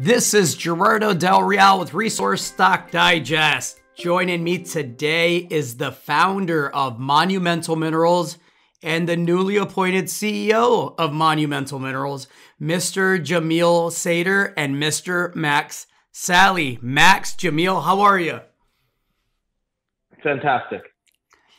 This is Gerardo Del Real with Resource Stock Digest. Joining me today is the founder of Monumental Minerals and the newly appointed CEO of Monumental Minerals, Mr. Jamil Sader and Mr. Max Sali. Max, Jamil, how are you? Fantastic.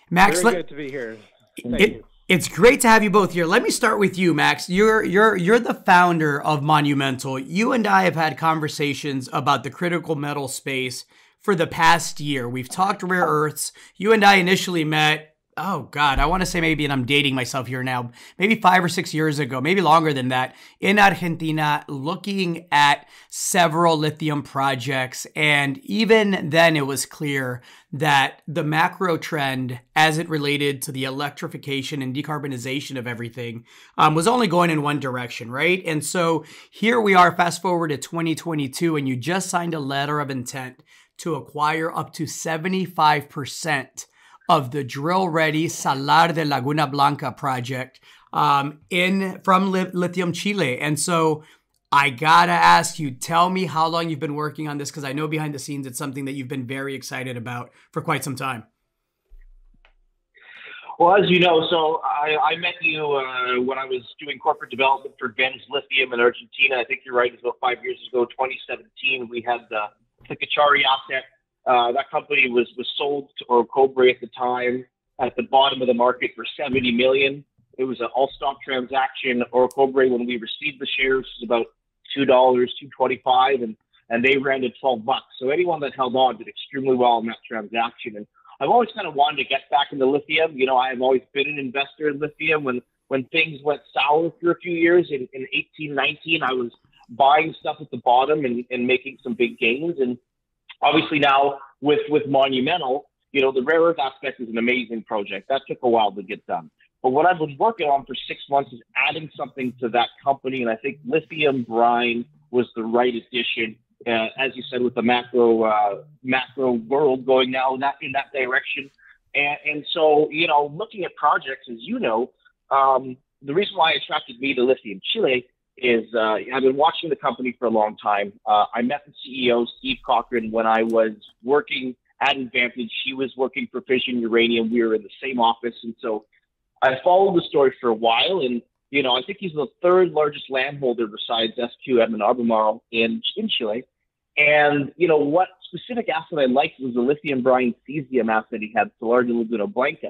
Max, Very good to be here. Thank it, you. It's great to have you both here. Let me start with you, Max. You're you're you're the founder of Monumental. You and I have had conversations about the critical metal space for the past year. We've talked rare earths. You and I initially met oh God, I want to say maybe, and I'm dating myself here now, maybe five or six years ago, maybe longer than that, in Argentina, looking at several lithium projects. And even then, it was clear that the macro trend as it related to the electrification and decarbonization of everything um, was only going in one direction, right? And so here we are, fast forward to 2022, and you just signed a letter of intent to acquire up to 75% of the drill ready Salar de Laguna Blanca project um, in from Lithium Chile. And so I gotta ask you, tell me how long you've been working on this because I know behind the scenes it's something that you've been very excited about for quite some time. Well, as you know, so I, I met you uh, when I was doing corporate development for Gens Lithium in Argentina. I think you're right. About five years ago, 2017. We had the, the asset uh, that company was was sold to Orocobre at the time at the bottom of the market for 70 million. It was an all stock transaction. Orocobre, when we received the shares, was about two dollars, two twenty five, and and they ran to 12 bucks. So anyone that held on did extremely well in that transaction. And I've always kind of wanted to get back into lithium. You know, I have always been an investor in lithium. When when things went sour for a few years in, in 18, 19, I was buying stuff at the bottom and, and making some big gains. And Obviously now with with Monumental, you know, the rare earth aspect is an amazing project. That took a while to get done. But what I've been working on for six months is adding something to that company, and I think lithium brine was the right addition. Uh, as you said, with the macro uh, macro world going now in that in that direction, and, and so you know, looking at projects, as you know, um, the reason why it attracted me to Lithium Chile is uh, I've been watching the company for a long time. Uh, I met the CEO, Steve Cochrane, when I was working at Advantage. He was working for Fission Uranium. We were in the same office. And so I followed the story for a while. And, you know, I think he's the third largest landholder besides SQM and Albemarle in, in Chile. And, you know, what specific asset I liked was the lithium brine cesium asset he had, Salar de Laguna Blanca.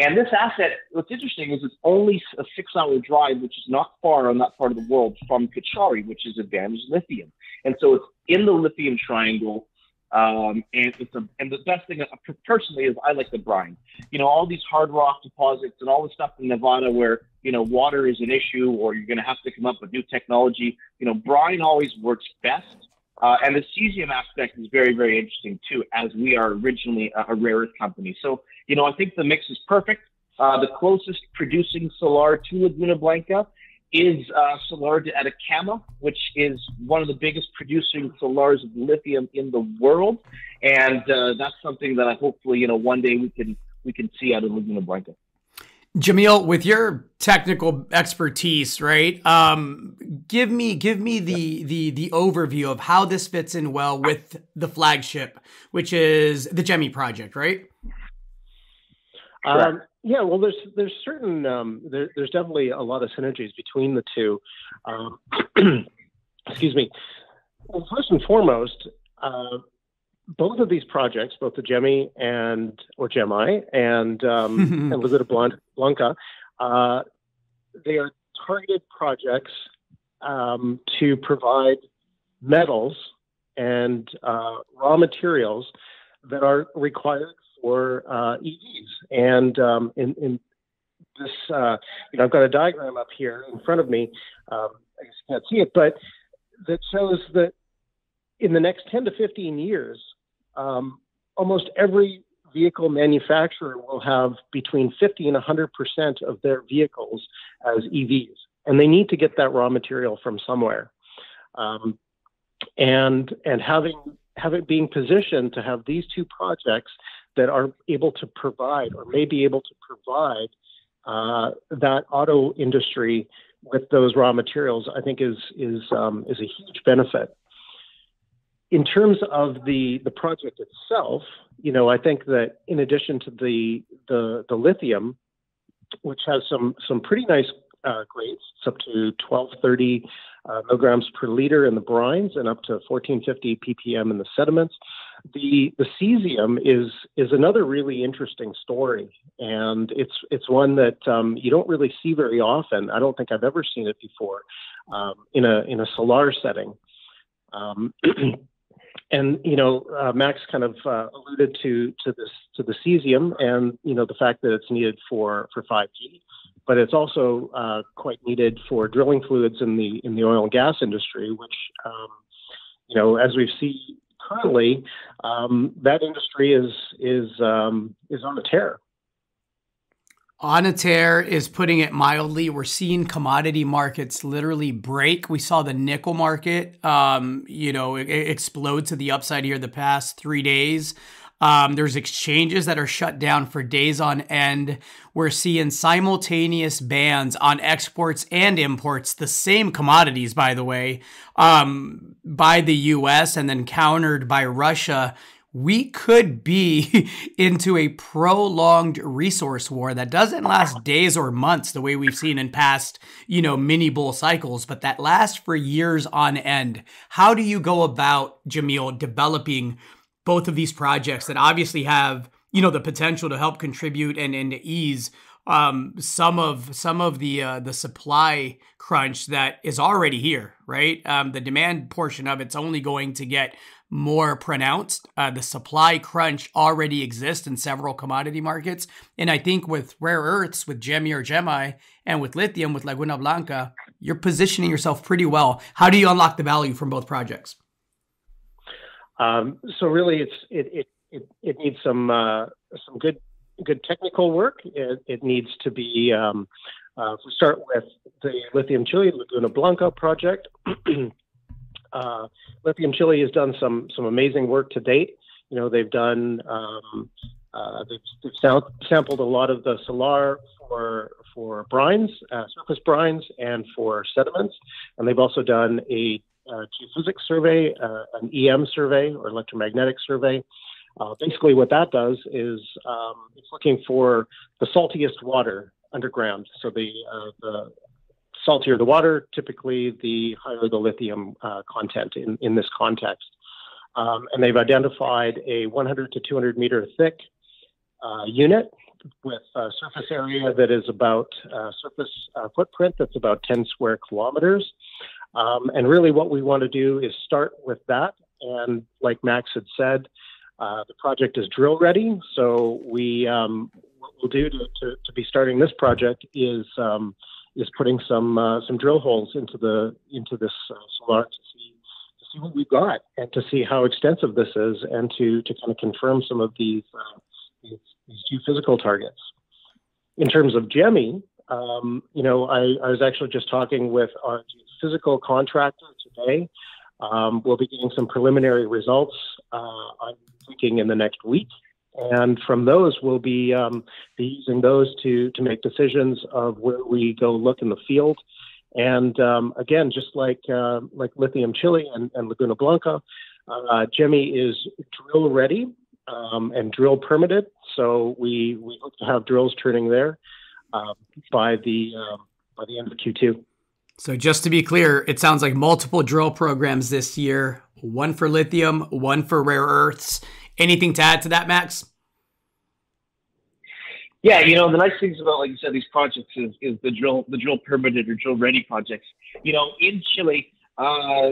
And this asset, what's interesting is it's only a six hour drive, which is not far on that part of the world from Cauchari, which is advantaged lithium. And so it's in the lithium triangle. Um, and it's a, and the best thing personally is I like the brine. You know, all these hard rock deposits and all the stuff in Nevada where, you know, water is an issue or you're going to have to come up with new technology. You know, brine always works best. Uh, and the cesium aspect is very, very interesting too, as we are originally a, a rare earth company. So you know, I think the mix is perfect. Uh, the closest producing salar to Laguna Blanca is uh, Salar de Atacama, which is one of the biggest producing salars of lithium in the world, and uh, that's something that I hopefully, you know, one day we can we can see out of Laguna Blanca. Jamil, with your technical expertise, right? Um, give me give me the the the overview of how this fits in well with the flagship, which is the Jemi project, right? Um, yeah, well, there's there's certain um, there, there's definitely a lot of synergies between the two. Um, excuse me. Well, first and foremost, uh, both of these projects, both the Jemi and or Jemi and um, and Laguna Blanca, uh, they are targeted projects um, to provide metals and uh, raw materials that are required for uh, EVs. And um, in, in, this, uh, you know, I've got a diagram up here in front of me. Um, I guess you can't see it, but that shows that in the next 10 to 15 years, um, almost every vehicle manufacturer will have between 50 and 100 percent of their vehicles as EVs, and they need to get that raw material from somewhere. Um, and and having have it being positioned to have these two projects that are able to provide or may be able to provide uh, that auto industry with those raw materials, I think is is um, is a huge benefit. In terms of the the project itself, you know, I think that in addition to the the, the lithium, which has some some pretty nice uh, grades, it's up to 1230 uh, milligrams per liter in the brines and up to 1450 ppm in the sediments. The the cesium is is another really interesting story, and it's it's one that um, you don't really see very often. I don't think I've ever seen it before um, in a in a salar setting. Um, and you know, uh, Max kind of uh, alluded to to this to the cesium, and you know the fact that it's needed for for 5G, but it's also uh, quite needed for drilling fluids in the in the oil and gas industry, which um, you know, as we see currently, um, that industry is is um, is on a tear. On is putting it mildly. We're seeing commodity markets literally break. We saw the nickel market, um, you know, explode to the upside here the past three days. Um, there's exchanges that are shut down for days on end. We're seeing simultaneous bans on exports and imports, the same commodities, by the way, um, by the US and then countered by Russia we could be into a prolonged resource war that doesn't last days or months the way we've seen in past, you know, mini bull cycles, but that lasts for years on end. How do you go about, Jamil, developing both of these projects that obviously have, you know, the potential to help contribute and, and ease um, some of some of the uh, the supply crunch that is already here, right? Um, the demand portion of it's only going to get more pronounced. Uh, the supply crunch already exists in several commodity markets. And I think with rare earths, with Jemi or Jemi, and with lithium, with Laguna Blanca, you're positioning yourself pretty well. How do you unlock the value from both projects? Um, so really, it's it it it, it needs some uh, some good good technical work. It, it needs to be. Um, uh, start with the Lithium Chile Laguna Blanca project. Uh, Lithium Chile has done some some amazing work to date. You know, they've done um, uh, they've, they've sampled a lot of the salar for for brines, uh, surface brines, and for sediments, and they've also done a uh, geophysics survey, uh, an EM survey or electromagnetic survey. Uh, basically, what that does is um, it's looking for the saltiest water underground. So the uh, the saltier the water, typically the higher the lithium uh, content in, in this context. Um, and they've identified a 100 to 200 meter thick uh, unit with a surface area that is about uh, surface uh, footprint that's about 10 square kilometers. Um, and really, what we want to do is start with that. And like Max had said, uh, the project is drill ready. So we um, what we'll do to, to, to, be starting this project is um, is putting some uh, some drill holes into the into this uh, salar to see to see what we've got and to see how extensive this is and to to kind of confirm some of these uh, these, these geophysical targets. In terms of Jemi, um, you know, I, I, was actually just talking with our physical contractor today. Um, we'll be getting some preliminary results. Uh, I'm thinking in the next week and from those we'll be, um, be using those to to make decisions of where we go look in the field. And um, again, just like uh, like Lithium Chile and, and Laguna Blanca, uh, Jemi is drill ready um, and drill permitted. So we we hope to have drills turning there uh, by the um, by the end of Q2. So just to be clear, it sounds like multiple drill programs this year. One for lithium, one for rare earths. Anything to add to that, Max? Yeah, you know the nice things about, like you said, these projects is, is the drill, the drill permitted or drill ready projects. You know, in Chile, uh,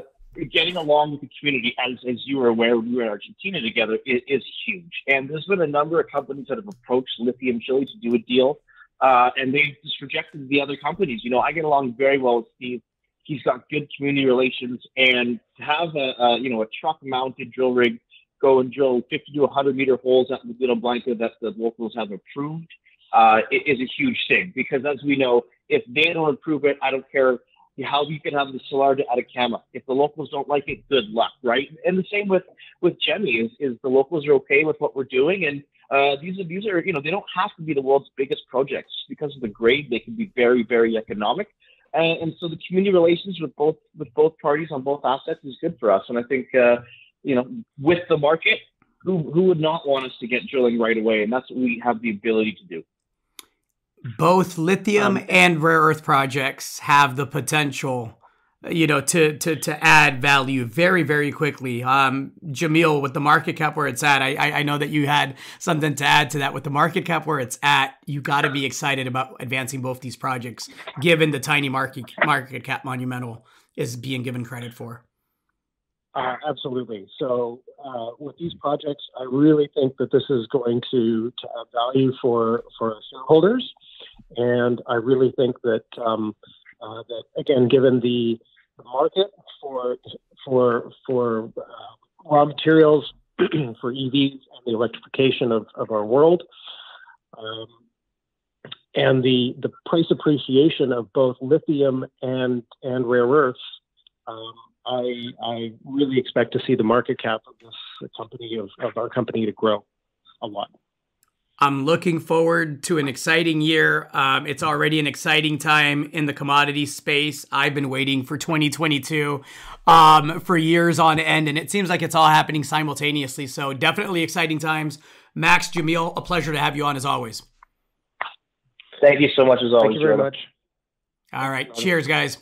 getting along with the community, as as you were aware, we were in Argentina together, is, is, huge. And there's been a number of companies that have approached Lithium Chile to do a deal, uh, and they've just rejected the other companies. You know, I get along very well with Steve. He's got good community relations, and to have a, a you know a truck mounted drill rig go and drill 50 to 100 meter holes at the Laguna Blanca that the locals have approved uh, is a huge thing because, as we know, if they don't approve it, I don't care how you can have the Salar de Atacama. If the locals don't like it, good luck, right? And the same with with Jemi is is the locals are okay with what we're doing, and uh, these these are you know they don't have to be the world's biggest projects because of the grade. They can be very very economic, and, and so the community relations with both with both parties on both assets is good for us. And I think uh, you know, with the market, who who would not want us to get drilling right away? And that's what we have the ability to do. Both lithium um, and rare earth projects have the potential you know to to to add value very very quickly um jamil with the market cap where it's at i i know that you had something to add to that with the market cap where it's at you got to be excited about advancing both these projects given the tiny market market cap monumental is being given credit for uh, absolutely. So uh, with these projects i really think that this is going to to add value for for shareholders. And i really think that um, uh, that again, given the, market for for for uh, raw materials for EVs and the electrification of, of our world, um, and the the price appreciation of both lithium and and rare earths, um, I I really expect to see the market cap of this company of, of our company to grow a lot. I'm looking forward to an exciting year. Um, it's already an exciting time in the commodity space. I've been waiting for 2022 um, for years on end, and it seems like it's all happening simultaneously. So, definitely exciting times. Max Jamil, a pleasure to have you on as always. Thank you so much as always. Thank you very much. All right. Cheers, guys.